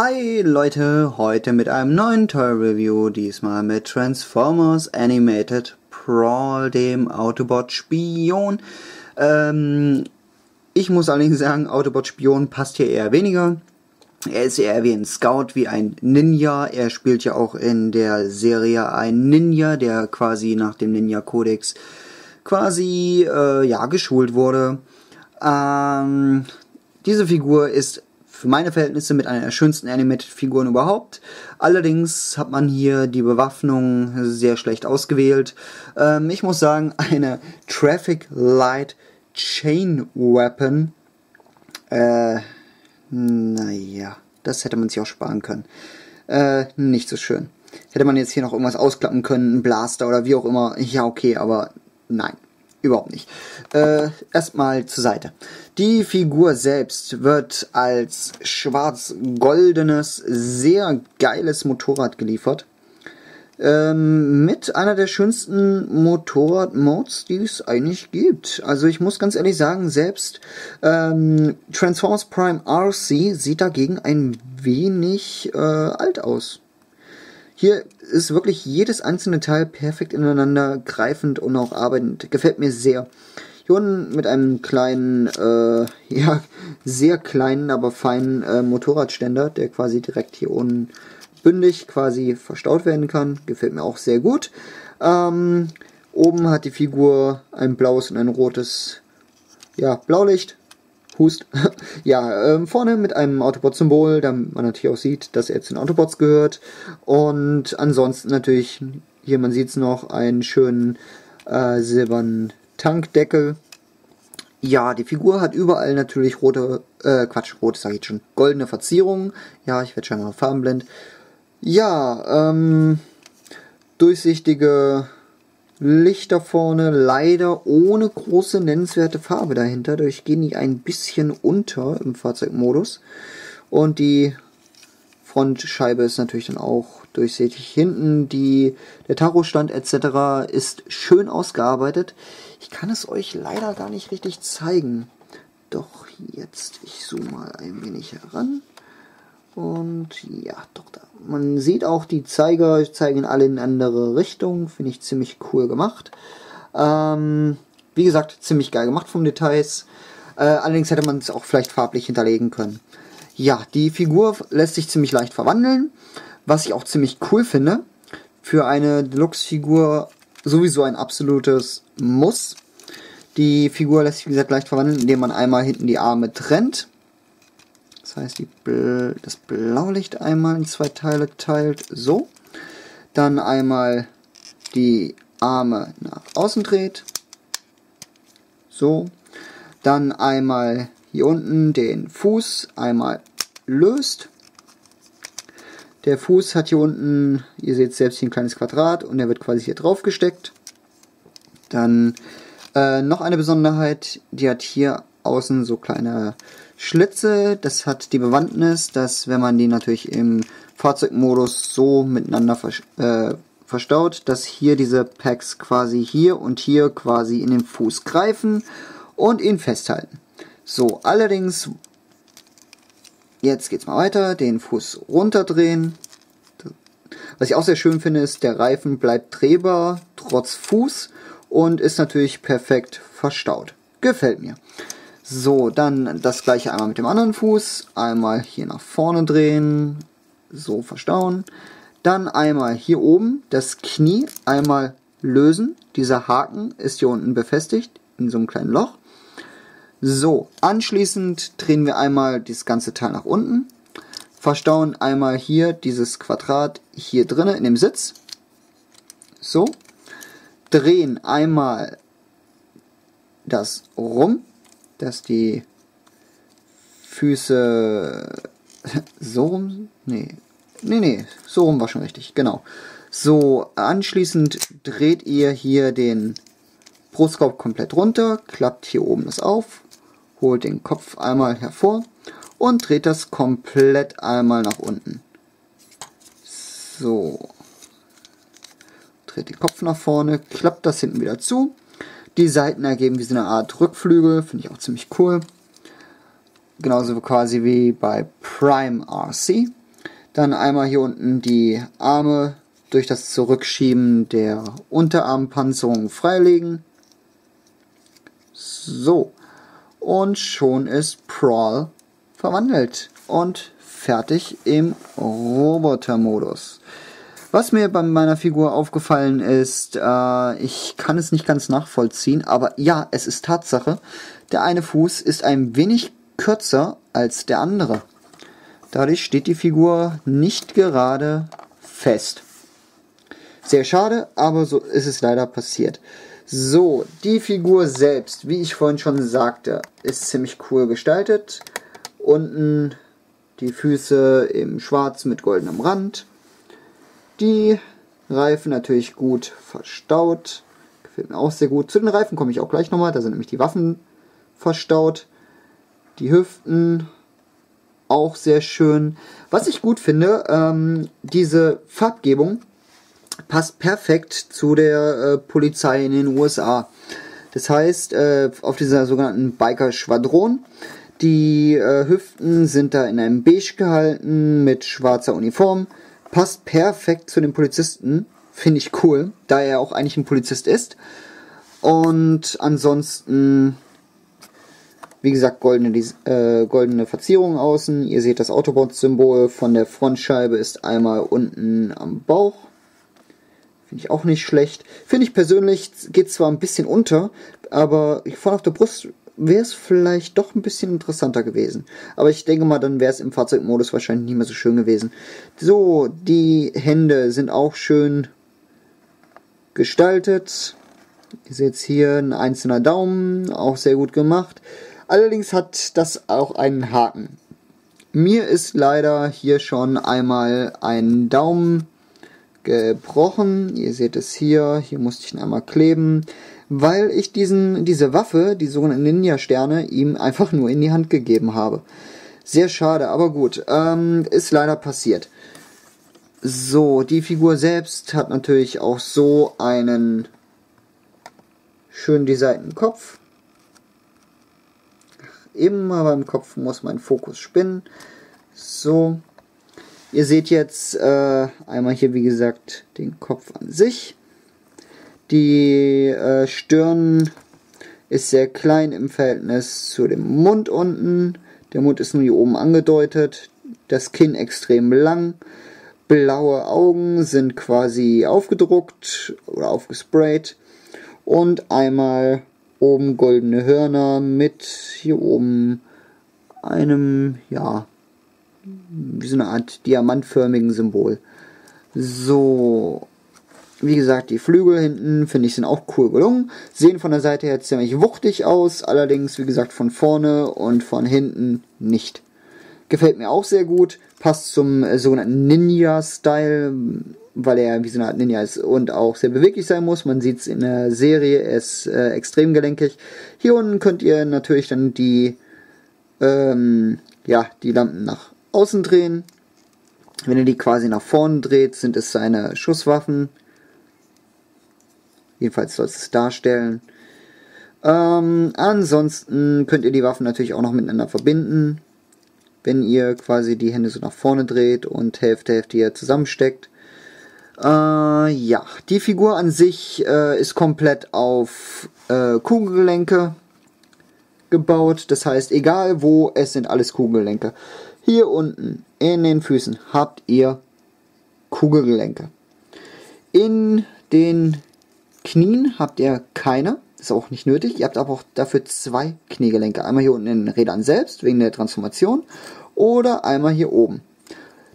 Hi Leute, heute mit einem neuen Toy Review, diesmal mit Transformers Animated Brawl, dem Autobot Spion. Ähm, ich muss allerdings sagen, Autobot Spion passt hier eher weniger. Er ist eher wie ein Scout, wie ein Ninja. Er spielt ja auch in der Serie ein Ninja, der quasi nach dem Ninja-Kodex quasi äh, ja geschult wurde. Ähm, diese Figur ist für meine Verhältnisse mit einer der schönsten Animated-Figuren überhaupt. Allerdings hat man hier die Bewaffnung sehr schlecht ausgewählt. Ähm, ich muss sagen, eine Traffic Light Chain Weapon. Äh, naja, das hätte man sich auch sparen können. Äh, nicht so schön. Hätte man jetzt hier noch irgendwas ausklappen können, ein Blaster oder wie auch immer. Ja, okay, aber nein. Überhaupt nicht. Äh, erstmal zur Seite. Die Figur selbst wird als schwarz-goldenes, sehr geiles Motorrad geliefert. Ähm, mit einer der schönsten Motorrad-Modes, die es eigentlich gibt. Also ich muss ganz ehrlich sagen, selbst ähm, Transformers Prime RC sieht dagegen ein wenig äh, alt aus. Hier ist wirklich jedes einzelne Teil perfekt ineinander greifend und auch arbeitend. Gefällt mir sehr. Hier unten mit einem kleinen, äh, ja, sehr kleinen, aber feinen äh, Motorradständer, der quasi direkt hier unten bündig quasi verstaut werden kann. Gefällt mir auch sehr gut. Ähm, oben hat die Figur ein blaues und ein rotes, ja, Blaulicht. Hust. ja, ähm, vorne mit einem Autobot-Symbol, damit man natürlich auch sieht, dass er zu den Autobots gehört. Und ansonsten natürlich, hier man sieht es noch, einen schönen äh, silbernen Tankdeckel. Ja, die Figur hat überall natürlich rote, äh, Quatsch, rote sag ich schon, goldene Verzierungen. Ja, ich werde schon mal farbenblind. Ja, ähm, durchsichtige Lichter vorne, leider ohne große nennenswerte Farbe dahinter. Dadurch gehen die ein bisschen unter im Fahrzeugmodus. Und die Frontscheibe ist natürlich dann auch durchsichtig. Hinten die, der Tachostand etc. ist schön ausgearbeitet. Ich kann es euch leider gar nicht richtig zeigen. Doch jetzt, ich zoome mal ein wenig heran. Und ja, doch da. Man sieht auch, die Zeiger zeigen alle in andere Richtungen. Finde ich ziemlich cool gemacht. Ähm, wie gesagt, ziemlich geil gemacht vom Details. Äh, allerdings hätte man es auch vielleicht farblich hinterlegen können. Ja, die Figur lässt sich ziemlich leicht verwandeln. Was ich auch ziemlich cool finde. Für eine Deluxe-Figur sowieso ein absolutes Muss. Die Figur lässt sich, wie gesagt, leicht verwandeln, indem man einmal hinten die Arme trennt heißt, die, das Blaulicht einmal in zwei Teile teilt, so. Dann einmal die Arme nach außen dreht, so. Dann einmal hier unten den Fuß einmal löst. Der Fuß hat hier unten, ihr seht selbst hier ein kleines Quadrat und der wird quasi hier drauf gesteckt. Dann äh, noch eine Besonderheit, die hat hier außen so kleine Schlitze. Das hat die Bewandtnis, dass wenn man die natürlich im Fahrzeugmodus so miteinander vers äh, verstaut, dass hier diese Packs quasi hier und hier quasi in den Fuß greifen und ihn festhalten. So, allerdings, jetzt geht's mal weiter, den Fuß runterdrehen. Was ich auch sehr schön finde, ist, der Reifen bleibt drehbar, trotz Fuß und ist natürlich perfekt verstaut. Gefällt mir. So, dann das gleiche einmal mit dem anderen Fuß. Einmal hier nach vorne drehen. So verstauen. Dann einmal hier oben das Knie einmal lösen. Dieser Haken ist hier unten befestigt in so einem kleinen Loch. So, anschließend drehen wir einmal das ganze Teil nach unten. Verstauen einmal hier dieses Quadrat hier drinnen in dem Sitz. So. Drehen einmal das rum dass die Füße so rum, nee, nee, nee, so rum war schon richtig, genau. So, anschließend dreht ihr hier den Brustkorb komplett runter, klappt hier oben das auf, holt den Kopf einmal hervor und dreht das komplett einmal nach unten. So. Dreht den Kopf nach vorne, klappt das hinten wieder zu die Seiten ergeben wie so eine Art Rückflügel, finde ich auch ziemlich cool. Genauso quasi wie bei Prime RC. Dann einmal hier unten die Arme durch das Zurückschieben der Unterarmpanzerung freilegen. So. Und schon ist Prawl verwandelt und fertig im Robotermodus. Was mir bei meiner Figur aufgefallen ist, äh, ich kann es nicht ganz nachvollziehen, aber ja, es ist Tatsache, der eine Fuß ist ein wenig kürzer als der andere. Dadurch steht die Figur nicht gerade fest. Sehr schade, aber so ist es leider passiert. So, die Figur selbst, wie ich vorhin schon sagte, ist ziemlich cool gestaltet. Unten die Füße im Schwarz mit goldenem Rand. Die Reifen natürlich gut verstaut. Gefällt mir auch sehr gut. Zu den Reifen komme ich auch gleich nochmal. Da sind nämlich die Waffen verstaut. Die Hüften auch sehr schön. Was ich gut finde, ähm, diese Farbgebung passt perfekt zu der äh, Polizei in den USA. Das heißt, äh, auf dieser sogenannten Biker-Schwadron, die äh, Hüften sind da in einem Beige gehalten mit schwarzer Uniform. Passt perfekt zu den Polizisten. Finde ich cool, da er auch eigentlich ein Polizist ist. Und ansonsten, wie gesagt, goldene, äh, goldene Verzierung außen. Ihr seht das Autobot-Symbol von der Frontscheibe ist einmal unten am Bauch Finde ich auch nicht schlecht. Finde ich persönlich, geht zwar ein bisschen unter, aber vorne auf der Brust wäre es vielleicht doch ein bisschen interessanter gewesen. Aber ich denke mal, dann wäre es im Fahrzeugmodus wahrscheinlich nicht mehr so schön gewesen. So, die Hände sind auch schön gestaltet. Ihr seht hier ein einzelner Daumen, auch sehr gut gemacht. Allerdings hat das auch einen Haken. Mir ist leider hier schon einmal ein Daumen gebrochen. Ihr seht es hier. Hier musste ich ihn einmal kleben. Weil ich diesen, diese Waffe, die sogenannten Ninja-Sterne, ihm einfach nur in die Hand gegeben habe. Sehr schade, aber gut. Ähm, ist leider passiert. So, die Figur selbst hat natürlich auch so einen schön designten Kopf. Immer beim Kopf muss mein Fokus spinnen. So. Ihr seht jetzt äh, einmal hier, wie gesagt, den Kopf an sich. Die äh, Stirn ist sehr klein im Verhältnis zu dem Mund unten. Der Mund ist nur hier oben angedeutet. Das Kinn extrem lang. Blaue Augen sind quasi aufgedruckt oder aufgesprayt. Und einmal oben goldene Hörner mit hier oben einem, ja, so eine Art diamantförmigen Symbol. So, wie gesagt, die Flügel hinten finde ich sind auch cool gelungen. Sehen von der Seite her ziemlich wuchtig aus, allerdings wie gesagt von vorne und von hinten nicht. Gefällt mir auch sehr gut, passt zum äh, sogenannten Ninja-Style, weil er wie so eine Art Ninja ist und auch sehr beweglich sein muss. Man sieht es in der Serie, er ist äh, extrem gelenkig. Hier unten könnt ihr natürlich dann die, ähm, ja, die Lampen nach außen drehen. Wenn ihr die quasi nach vorne dreht, sind es seine Schusswaffen. Jedenfalls soll es darstellen. Ähm, ansonsten könnt ihr die Waffen natürlich auch noch miteinander verbinden. Wenn ihr quasi die Hände so nach vorne dreht und Hälfte, Hälfte hier zusammensteckt. Äh, ja, die Figur an sich äh, ist komplett auf äh, Kugelgelenke gebaut. Das heißt, egal wo, es sind alles Kugelgelenke. Hier unten in den Füßen habt ihr Kugelgelenke. In den Knien habt ihr keine, ist auch nicht nötig. Ihr habt aber auch dafür zwei Kniegelenke. Einmal hier unten in den Rädern selbst, wegen der Transformation, oder einmal hier oben.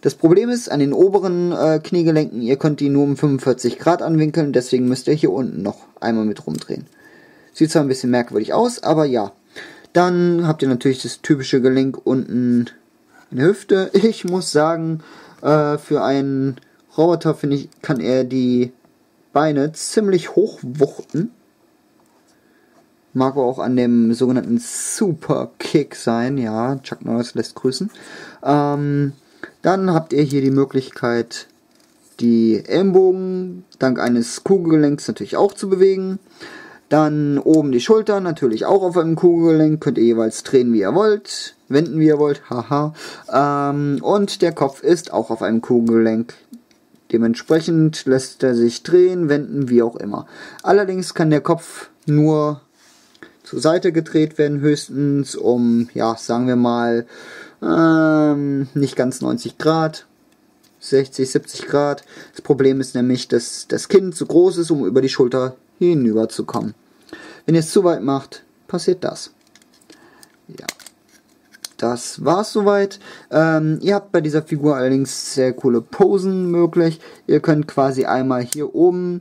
Das Problem ist, an den oberen äh, Kniegelenken, ihr könnt die nur um 45 Grad anwinkeln, deswegen müsst ihr hier unten noch einmal mit rumdrehen. Sieht zwar ein bisschen merkwürdig aus, aber ja. Dann habt ihr natürlich das typische Gelenk unten in der Hüfte. Ich muss sagen, äh, für einen Roboter finde ich, kann er die Beine ziemlich hoch wuchten. Mag auch an dem sogenannten Super Kick sein. Ja, Chuck Norris lässt grüßen. Ähm, dann habt ihr hier die Möglichkeit, die Ellenbogen dank eines Kugelgelenks natürlich auch zu bewegen. Dann oben die Schultern, natürlich auch auf einem Kugelgelenk, könnt ihr jeweils drehen, wie ihr wollt, wenden, wie ihr wollt, haha. Ähm, und der Kopf ist auch auf einem Kugelgelenk. Dementsprechend lässt er sich drehen, wenden, wie auch immer. Allerdings kann der Kopf nur zur Seite gedreht werden, höchstens um, ja, sagen wir mal, ähm, nicht ganz 90 Grad, 60, 70 Grad. Das Problem ist nämlich, dass das Kind zu groß ist, um über die Schulter hinüber zu kommen. Wenn ihr es zu weit macht, passiert das. Ja. Das war's soweit. Ähm, ihr habt bei dieser Figur allerdings sehr coole Posen möglich. Ihr könnt quasi einmal hier oben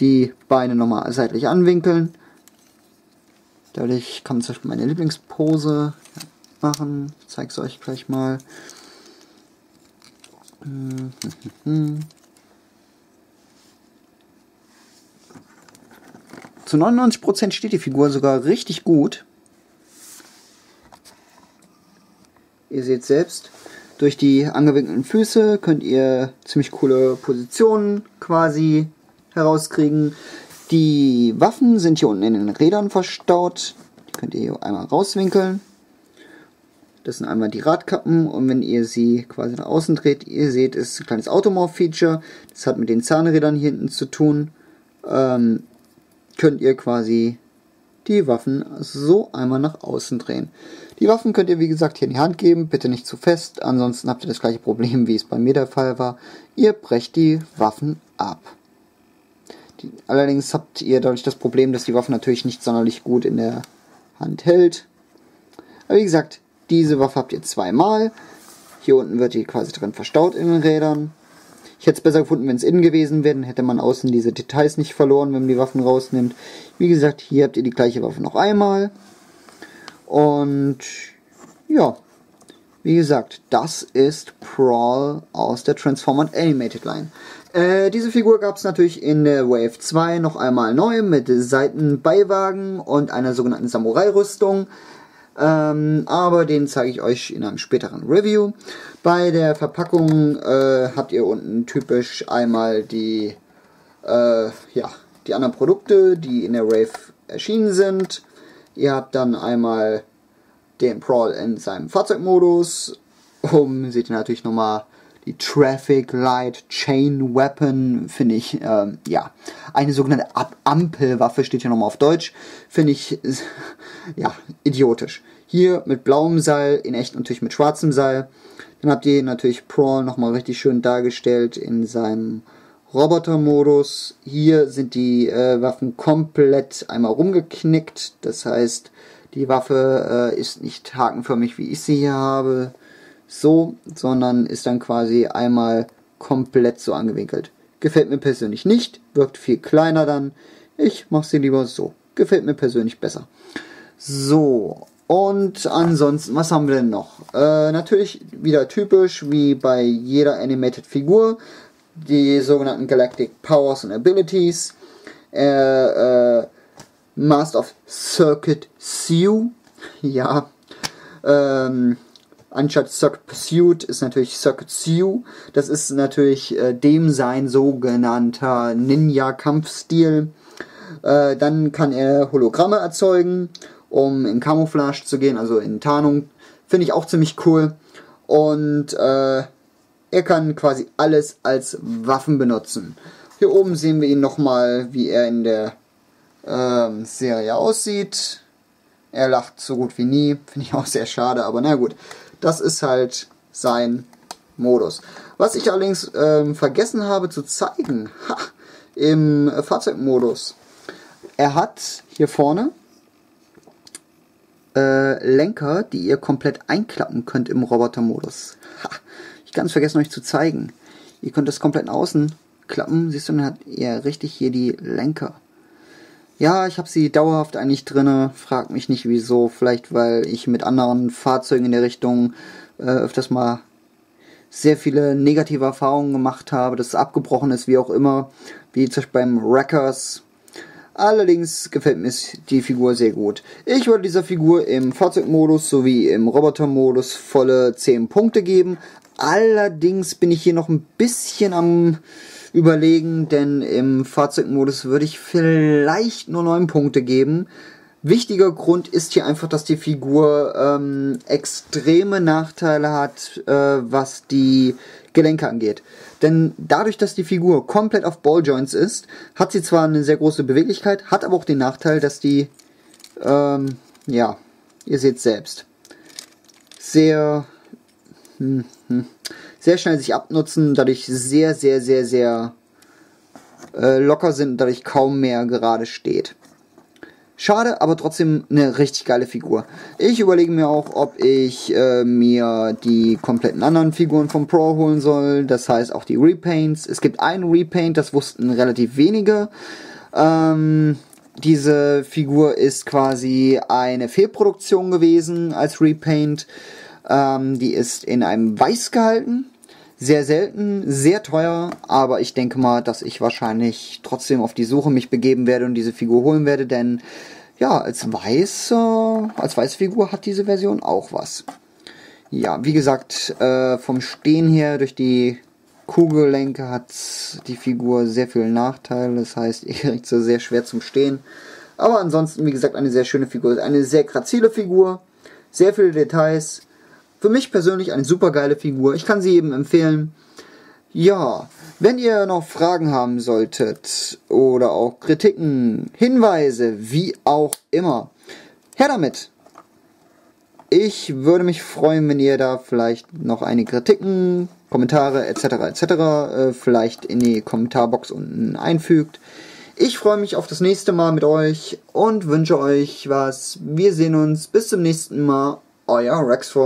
die Beine nochmal seitlich anwinkeln. Dadurch kann man zum Beispiel meine Lieblingspose machen. Ich zeige es euch gleich mal. Zu 99% steht die Figur sogar richtig gut. Ihr seht selbst, durch die angewinkelten Füße könnt ihr ziemlich coole Positionen quasi herauskriegen. Die Waffen sind hier unten in den Rädern verstaut. Die könnt ihr hier einmal rauswinkeln. Das sind einmal die Radkappen und wenn ihr sie quasi nach außen dreht, ihr seht, ist ein kleines Automorph-Feature. Das hat mit den Zahnrädern hier hinten zu tun. Ähm, könnt ihr quasi die Waffen so einmal nach außen drehen. Die Waffen könnt ihr wie gesagt hier in die Hand geben, bitte nicht zu fest, ansonsten habt ihr das gleiche Problem, wie es bei mir der Fall war. Ihr brecht die Waffen ab. Die, allerdings habt ihr dadurch das Problem, dass die Waffe natürlich nicht sonderlich gut in der Hand hält. Aber wie gesagt, diese Waffe habt ihr zweimal. Hier unten wird die quasi drin verstaut in den Rädern. Ich hätte es besser gefunden, wenn es innen gewesen wäre, dann hätte man außen diese Details nicht verloren, wenn man die Waffen rausnimmt. Wie gesagt, hier habt ihr die gleiche Waffe noch einmal. Und ja, wie gesagt, das ist Prawl aus der Transformed Animated Line. Äh, diese Figur gab es natürlich in der Wave 2 noch einmal neu mit Seitenbeiwagen und einer sogenannten Samurai-Rüstung. Ähm, aber den zeige ich euch in einem späteren Review. Bei der Verpackung äh, habt ihr unten typisch einmal die, äh, ja, die anderen Produkte, die in der Wave erschienen sind. Ihr habt dann einmal den Prawl in seinem Fahrzeugmodus. Oben seht ihr natürlich nochmal die Traffic Light Chain Weapon finde ich, ähm, ja, eine sogenannte Ampelwaffe steht hier nochmal auf Deutsch, finde ich, ja, idiotisch. Hier mit blauem Seil, in echt natürlich mit schwarzem Seil. Dann habt ihr natürlich Prawl nochmal richtig schön dargestellt in seinem Roboter-Modus. Hier sind die äh, Waffen komplett einmal rumgeknickt. Das heißt, die Waffe äh, ist nicht hakenförmig, wie ich sie hier habe so, sondern ist dann quasi einmal komplett so angewinkelt. Gefällt mir persönlich nicht, wirkt viel kleiner dann. Ich mache sie lieber so. Gefällt mir persönlich besser. So, und ansonsten, was haben wir denn noch? Äh, natürlich wieder typisch wie bei jeder Animated Figur, die sogenannten Galactic Powers und Abilities. Äh, äh, Master of Circuit Sue. Ja. Ähm, anstatt Circuit Pursuit ist natürlich Circuit Sue. Das ist natürlich äh, dem sein sogenannter Ninja-Kampfstil. Äh, dann kann er Hologramme erzeugen, um in Camouflage zu gehen, also in Tarnung. Finde ich auch ziemlich cool. Und äh, er kann quasi alles als Waffen benutzen. Hier oben sehen wir ihn nochmal, wie er in der ähm, Serie aussieht. Er lacht so gut wie nie. Finde ich auch sehr schade, aber na gut. Das ist halt sein Modus. Was ich allerdings ähm, vergessen habe zu zeigen, ha, im Fahrzeugmodus. Er hat hier vorne äh, Lenker, die ihr komplett einklappen könnt im Robotermodus. Ha, ich ganz vergessen euch zu zeigen. Ihr könnt das komplett außen klappen. Siehst du, dann hat ihr richtig hier die Lenker. Ja, ich habe sie dauerhaft eigentlich drinne. Frag mich nicht wieso. Vielleicht weil ich mit anderen Fahrzeugen in der Richtung äh, öfters mal sehr viele negative Erfahrungen gemacht habe, dass es abgebrochen ist, wie auch immer, wie zum Beispiel beim Wreckers. Allerdings gefällt mir die Figur sehr gut. Ich würde dieser Figur im Fahrzeugmodus sowie im Robotermodus volle 10 Punkte geben. Allerdings bin ich hier noch ein bisschen am überlegen, denn im Fahrzeugmodus würde ich vielleicht nur 9 Punkte geben. Wichtiger Grund ist hier einfach, dass die Figur ähm, extreme Nachteile hat, äh, was die Gelenke angeht. Denn dadurch, dass die Figur komplett auf Balljoints ist, hat sie zwar eine sehr große Beweglichkeit, hat aber auch den Nachteil, dass die, ähm, ja, ihr seht selbst, sehr, hm, hm, sehr schnell sich abnutzen, dadurch sehr, sehr, sehr, sehr äh, locker sind, dadurch kaum mehr gerade steht. Schade, aber trotzdem eine richtig geile Figur. Ich überlege mir auch, ob ich äh, mir die kompletten anderen Figuren vom Pro holen soll. Das heißt auch die Repaints. Es gibt einen Repaint, das wussten relativ wenige. Ähm, diese Figur ist quasi eine Fehlproduktion gewesen als Repaint. Ähm, die ist in einem Weiß gehalten. Sehr selten, sehr teuer, aber ich denke mal, dass ich wahrscheinlich trotzdem auf die Suche mich begeben werde und diese Figur holen werde, denn ja, als weiße, als weiße Figur hat diese Version auch was. Ja, wie gesagt, äh, vom Stehen her durch die Kugellenke hat die Figur sehr viele Nachteile, das heißt, ihr kriegt sie sehr schwer zum Stehen. Aber ansonsten, wie gesagt, eine sehr schöne Figur. Eine sehr grazile Figur, sehr viele Details, für mich persönlich eine super geile Figur. Ich kann sie jedem empfehlen. Ja, wenn ihr noch Fragen haben solltet oder auch Kritiken, Hinweise, wie auch immer, her damit. Ich würde mich freuen, wenn ihr da vielleicht noch einige Kritiken, Kommentare etc. etc. Äh, vielleicht in die Kommentarbox unten einfügt. Ich freue mich auf das nächste Mal mit euch und wünsche euch was. Wir sehen uns. Bis zum nächsten Mal. Euer Rexford.